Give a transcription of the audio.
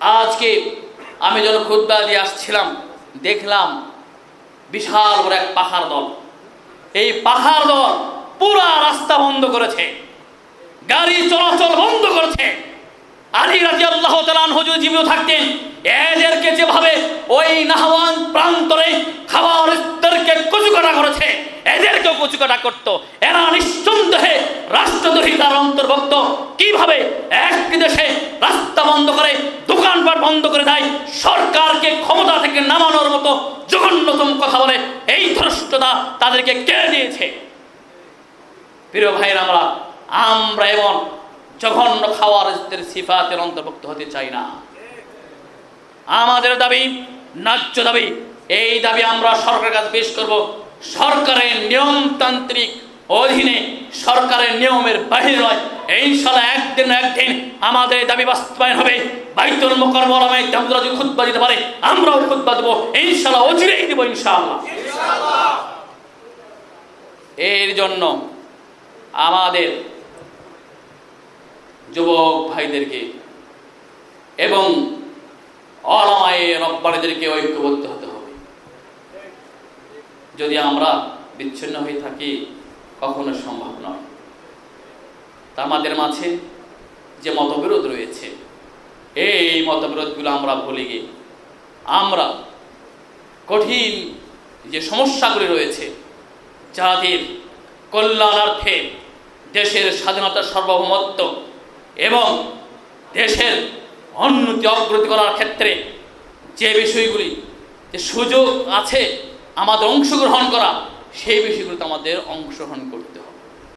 আজকে আমি যখন খুদ্া দিয়ে আসছিলাম, দেখলাম বিশাল বড় এক পাহাড় দল। এই পাহাড় দল পুরা রাস্তা বন্ধ করেছে, গাড়ি চলাচল বন্ধ করেছে। আলী রাজি আল্লাহ হুজুর জীবিত থাকতেন, এদেরকে যেভাবে ওই নাহওয়ান প্রান্তরে খাবারদেরকে কচুকাটা করেছে, এদেরকেও কচুকাটা করতো। এরা নিঃসন্দেহে রাষ্ট্রদ্রোহী তার অন্তর্ভুক্ত। কীভাবে একটি দেশে রাস্তা বন্ধ করে দোকানপাট বন্ধ করে দেয়। সরকারকে ক্ষমতা থেকে নামানোর মতো জঘন্যতম কথা বলে এই ধৃষ্টতা তাদেরকে কেড়ে দিয়েছে প্রিয় ভাইয়ের, আমরা আমরা এমন জঘন্য খাওয়ার সিফাতের অন্তর্ভুক্ত হতে চাই না। আমাদের দাবি, ন্যায্য দাবি, এই দাবি আমরা সরকারের কাছে পেশ করব। সরকারের নিয়মতান্ত্রিক অধীনে সরকারের নিয়মের বাহিরে নয়। ইনশাল্লাহ একদিন একদিন আমাদের দাবি বাস্তবায়ন হবে। বাইতুল মোকরম আলমে যদি খুতবা দিতে পারে, আমরাও খুতবা দেবো। ইনশাল্লাহ অচিরেই দেবো ইনশাআল্লাহ। এর জন্য আমাদের যুবক ভাইদেরকে এবং অলামায়ে রব্বানিদেরকে ঐক্যবদ্ধ হতে হবে। যদি আমরা বিচ্ছিন্ন হয়ে থাকি, কখনো সম্ভব নয়। আমাদের মাঝে যে মতবিরোধ রয়েছে, এই মতবিরোধগুলো আমরা ভুলে গিয়ে, আমরা কঠিন যে সমস্যাগুলি রয়েছে জাতির কল্যাণার্থে দেশের স্বাধীনতা সার্বভৌমত্ব এবং দেশের উন্নতি অগ্রতি করার ক্ষেত্রে যে বিষয়গুলি, যে সুযোগ আছে আমাদের অংশগ্রহণ করা, সেই বিষয়গুলিতে আমাদের অংশগ্রহণ করতে হবে।